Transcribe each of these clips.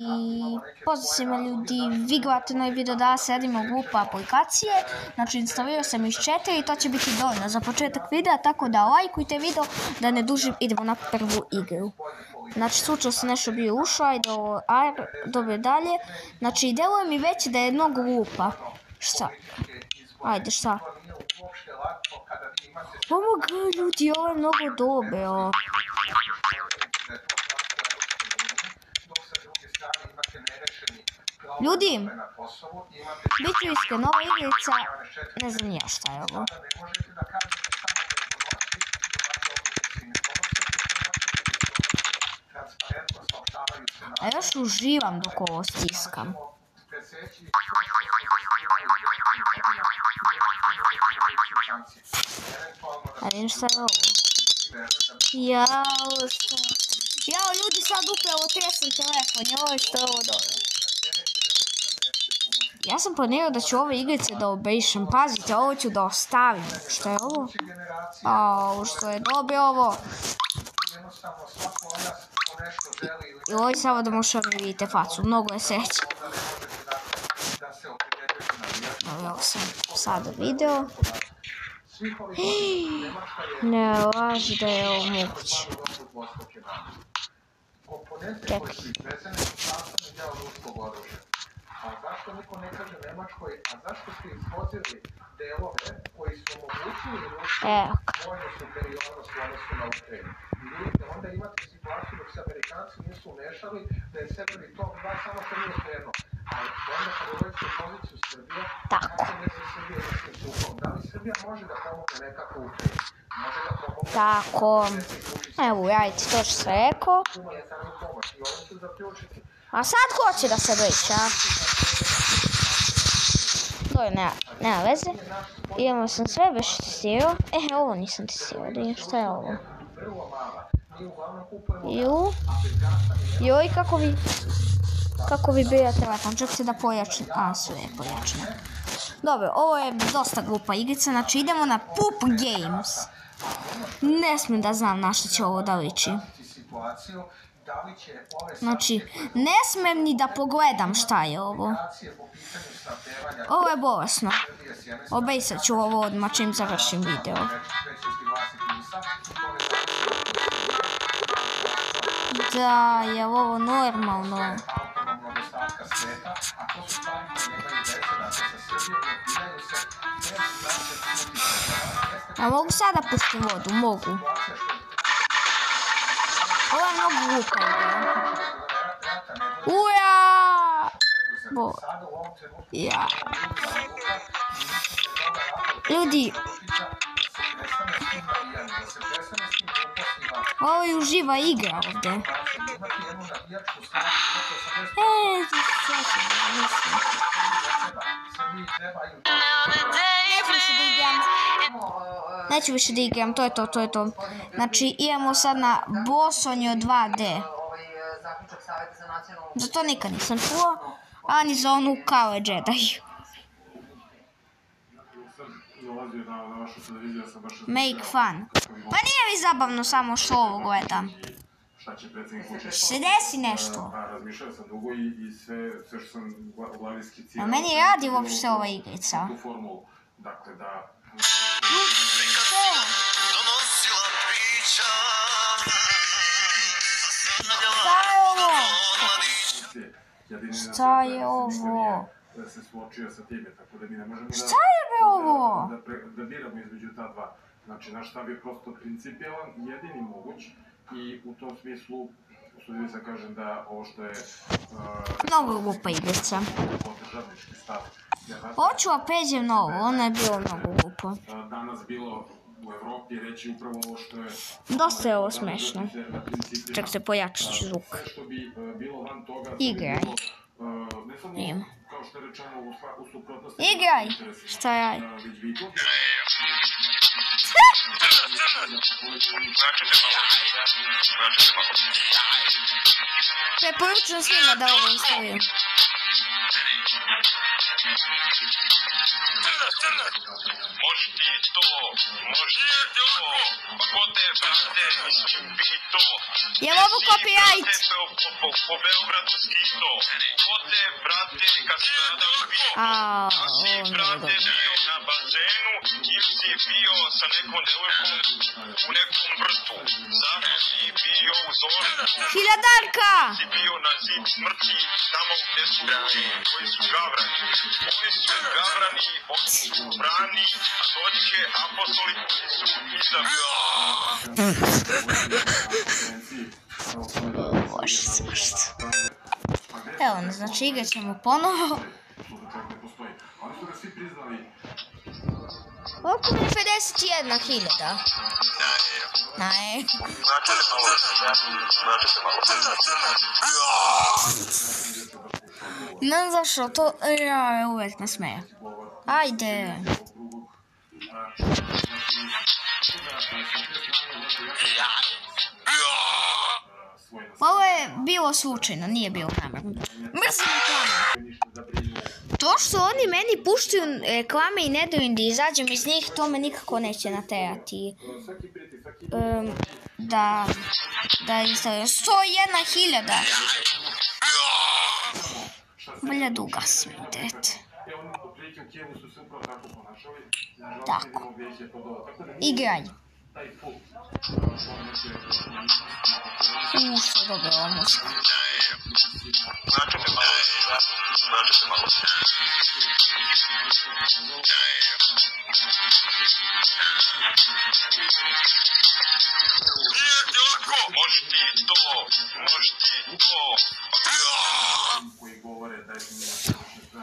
I pozdrav svima ljudi, vi gledate novi video da sedimo glupa aplikacije, znači instalirao sam iz četiri i to će biti dovoljno za početak videa, tako da lajkujte video, da ne dužim, idemo na prvu igru. Znači slučajno se nešto bio ušao, ovo, ajde, dobro dalje, znači deluje mi već da je mnogo glupa. Šta? Ajde šta? Ovo ga ljudi, ovo je mnogo dobro. Ljudi, bit ću iskren, ova igrica, ne znam ja šta je ovo. A još uživam dok ovo stiskam. A vidim je ovo? Jao, šta? Jao, ljudi, sad upravo tresam telefon, joj, što je ovo dobro. Ja sam planirao da ću ove igrice da obrišem. Pazite, ovo ću da ostavim. Što je ovo? Au, što je dobro ovo. I ovo je samo da možete mi vidite facu. Mnogo je sreće. Evo sam sada video. Ne laži da je ovo moguće. Čekaj. A zašto niko ne kaže Nemačkoj, a zašto ste izvozili delove koji su omogućili Rusiji Evo. vojnu superiornost u odnosu na Ukrajinu? I vidite, onda imate situaciju dok se Amerikanci nisu umešali, da je Severni tok 2 samo što nije. Tako. Tako. Evo, ajde, to što sam rekao. A sad ko će da se briše, a? To je, nema, nema veze. Imamo sam sve već testirao. E, ovo nisam testirao, da šta je ovo. Ju. Joj, kako vi... Kako vi bija telefon, čak se da pojačne. A, sve je pojačne. Dobro, ovo je dosta glupa igrica, znači idemo na Poop Games. Ne smijem da znam na što će ovo da liči. Znači, ne smijem ni da pogledam šta je ovo. Ovo je bolesno. Obejsat ću ovo odmah čim završim video. Da, je ovo normalno? Sveta, a stvari koje nemaju veze dakle, sa odbijaju se uticaja. A mogu sada pustim vodu? Mogu. Ovo je mnogo glupa. Uja! Bo... Ja. Ljudi, ovo je uživa igra ovde. imati jednu navijačku snagu, imati 80 E, Neću više da igram. To je to, to je to. Znači, imamo sad na Bosonjo 2D. ovaj zaključak Saveta za to nikad nisam čuo, a ni za onu kao je Jedi. Make fun. Pa nije mi zabavno samo što ovo gledam. Šta će predsjednik Vučić? Se desi nešto. Pa, razmišljao sam dugo i, i sve, sve što sam u gla- u glavi skicirao... A meni radi uopšte ova igrica. Tu formulu. Dakle, da... donosila priča Šta je ovo? Šta je ovo? Da se suočio sa time, tako da mi ne možemo da... Šta je ovo? Da, da, da biramo između ta dva. Znači, naš stav je prosto principijalan, jedini moguć i u tom smislu usudio se kažem da ovo što je uh, Mnogo glupa igrica. ja Hoću a pređem na ovo, ono je bilo mnogo glupo. uh, danas bilo u Evropi reći upravo ovo što je Dosta je ovo smešno. Čak se pojačat ću zvuk. Uh, Igraj. uh, Nema. Igraj! Šta ja? Uh, već bi to Preporučujem svima da ovo instaliraju. Možeš ti to, možeš ti to, pa ko te brate, mislim bi to. Je li ovo copyright? Si, po, po, po Beogradu skito, ko te brate, kad sada bio, A, a si brate bio na bazenu, ili si bio sa nekom devojkom u nekom vrtu, zato si bio u zorku, Hiljadarka! si bio na zid smrti, tamo gde su ljudi koji su gavrani. Oni su gavrani, oni su brani, a doći će apostoli koji su izabrani. Bože, svašta. Evo, znači igrat ćemo ponovo. Oko mi je 51 hiljada. Ne. Ne znam zašto to ja, uvijek ne. Ajde. Nas Ovo je bilo slučajno, nije bilo namjerno. Mrzim reklame. To što oni meni puštaju reklame i ne daju im da izađem iz njih, to me nikako neće naterati. Um, da, da instaliram. 101 hiljada. Bolje da ugasim internet. E, oni otprilike u Kijevu su se upravo tako ponašali. Nažalost,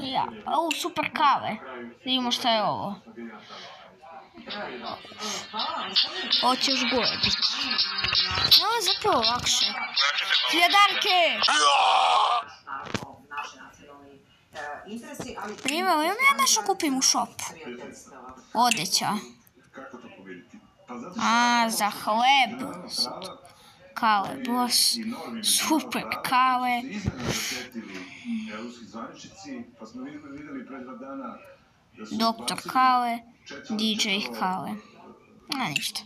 Ja, au, super kave. Vidimo šta je ovo. Biti. Ovo je zapravo lakše. Značite malo. Hiljadarke! naši nacionalni e, interesi, ali... Ima, imam ja nešto kupim u šopu. Odeća. A, za hleb. Kale, normi Super kale. Evropski zvaničnici, pa smo vidjeli, pre dva dana da su Doktor Kale. DJ Kale. A, ništa.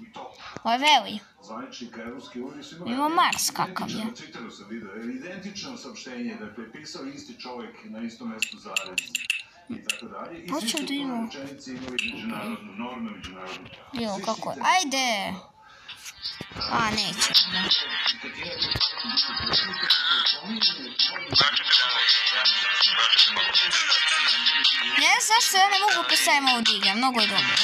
Ovo je veli. Zvaničnika Evropske unije su imali... Ima Mars kakav je. Na Twitteru sam vidio, identično saopštenje, dakle, pisao isti čovjek na istom mjestu zarez i tako dalje. I svi su imam. rečenici imali međunarodnu, normu međunarodnu. Bilo Svi su kako je. Ajde! A, neće. Ne znam zašto ja ne mogu postaviti ovo da igram. Mnogo je dobro.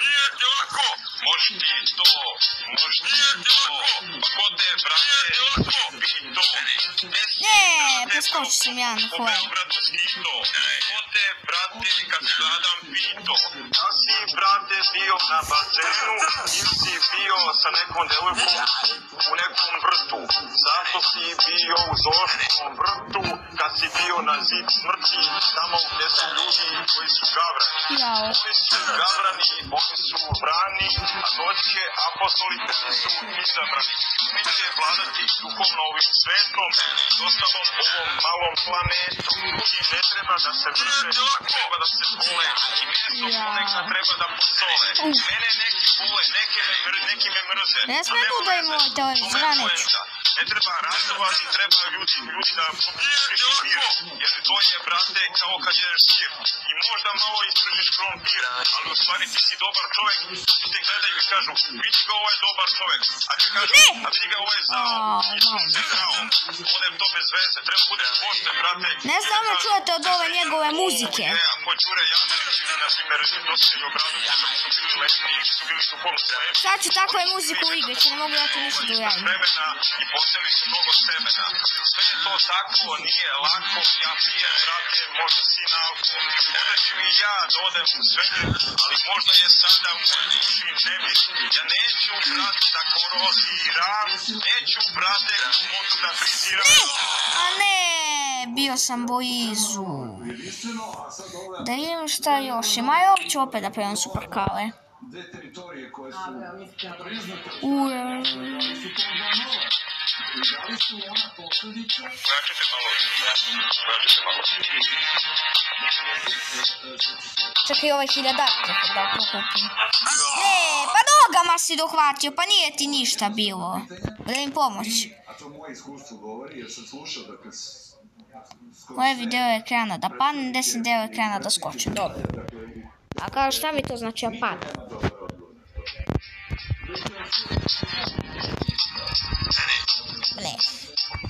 Nije ti lako, možeš ti to, možeš ti to, pa ko te brate, bi to. Ne, preskočio sam ja na Po hleb. Beogradu skito, ko te brate kad gledam pito. Da si brate bio na bazenu, ili si bio sa nekom devojkom u nekom vrtu. Zato si bio u zoškom vrtu, kad si bio na zid smrti, tamo gde su ljudi koji su gavrani. Oni su gavrani, oni su brani, a doći će apostoli koji su izabrani. Oni će vladati duhovno ovim svetom, s ostalom ovom malom planetom. Ljudi ne treba da se mrze, treba da se. I meso Ja. ponekad treba da posole. Mene neki vole, neki me, neki me mrze. Ne sme da im veze, moj Ne treba ratovati, treba ljudi, ljudi da popišu mir. Jer to je, brate, kao kad jedeš sir. I možda malo istržiš krompir, ali u stvari ti si dobar čovjek. Ti te gledaju i kažu, vidi ga ovaj dobar čovjek. A kad kažu, Ne! a vidi ga ovaj zao. I ti. Odem to bez veze, treba budeš pošten, brate. Ne znam da čujete od ove njegove muzike. Ne, ako Đure Janković ili, na primjer, Dositelj Obradović, su bili lepni, nisu bili duhovno spremni. Sad ću takvu je muziku igrati, ne mogu ja to ništa da uradim. vremena i poseli su mnogo semena. Sve je to tako, nije lako, ja pijem, brate, možda si na alko. Možda ću i ja da odem u svemir, ali možda je sada u moj duši nemir. Ja neću, brate, da koroziram, neću, brate, mogu da friziram. A ne, bio sam blizu. Da idem šta još ima. I ovo ću opet da pevam super kale. dve teritorije koje su A, mislite na to? priznate Uje. Da li su ona posljedica Pojačajte malo. Pojačajte malo. Čekaj, ovaj hiljadar treba da pokupim. Ne, pa nogama si dohvatio, pa nije ti ništa bilo. Da im pomoći. a to moje iskustvo govori jer sam slušao da kad s- skoro Ovo je video ekrana da padne, desni deo ekrana da skočim. Dobro. A kao šta mi to znači da padne?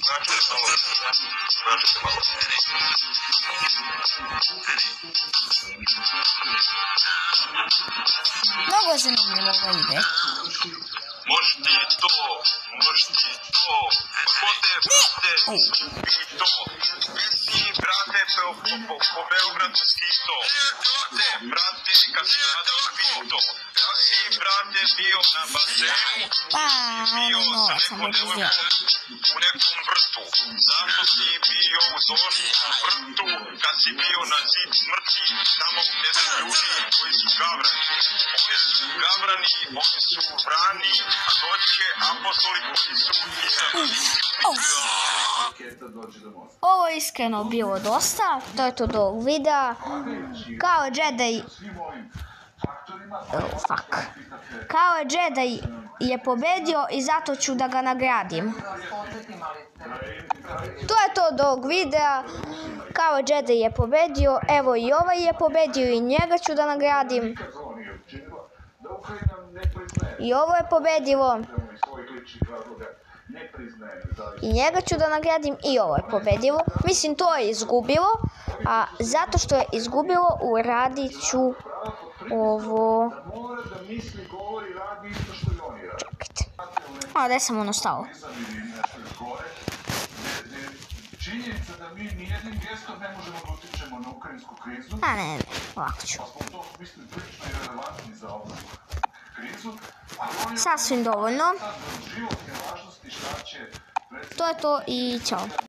Malo. Mnogo je zanimljivo ovo ide. Možeš ti to, možeš ti to. Ko te, brate, pito? Gde si, brate, po, po, po Beogradu skito? Brate, brate, kad si gledao pito? Da si, brate, bio na bazenu? Pa, bio ono, sa nekom devojkom u nekom vrtu? Zašto si bio u Zorskom vrtu kad si bio na zid smrti tamo gde su ljudi koji su gavrani? Oni su gavrani, oni su vrani, a doće apostoli koji su izabrani. Raketa dođe do mosta. Ovo je iskreno bilo dosta, to je to do ovog videa. Kao Jedi, oh, fuck. Kao Jedi je pobedio i zato ću da ga nagradim. To je to do ovog videa. Kao Jedi je pobedio, evo i ovaj je pobedio i njega ću da nagradim. to I ovo je pobedilo. I njega ću da nagradim i ovo je pobedilo. Mislim, to je izgubilo. A zato što je izgubilo, uradit ću ovo... Čekajte. A, gde sam ono gde Činjenica da mi nijednim gestom ne možemo da utičemo na ukrajinsku krizu, A, ne, ne, ovako ću. pa smo u tom smislu prilično i relevantni za ovu krizu, Sasvim dovoljno. životne važnosti To je to i ćao.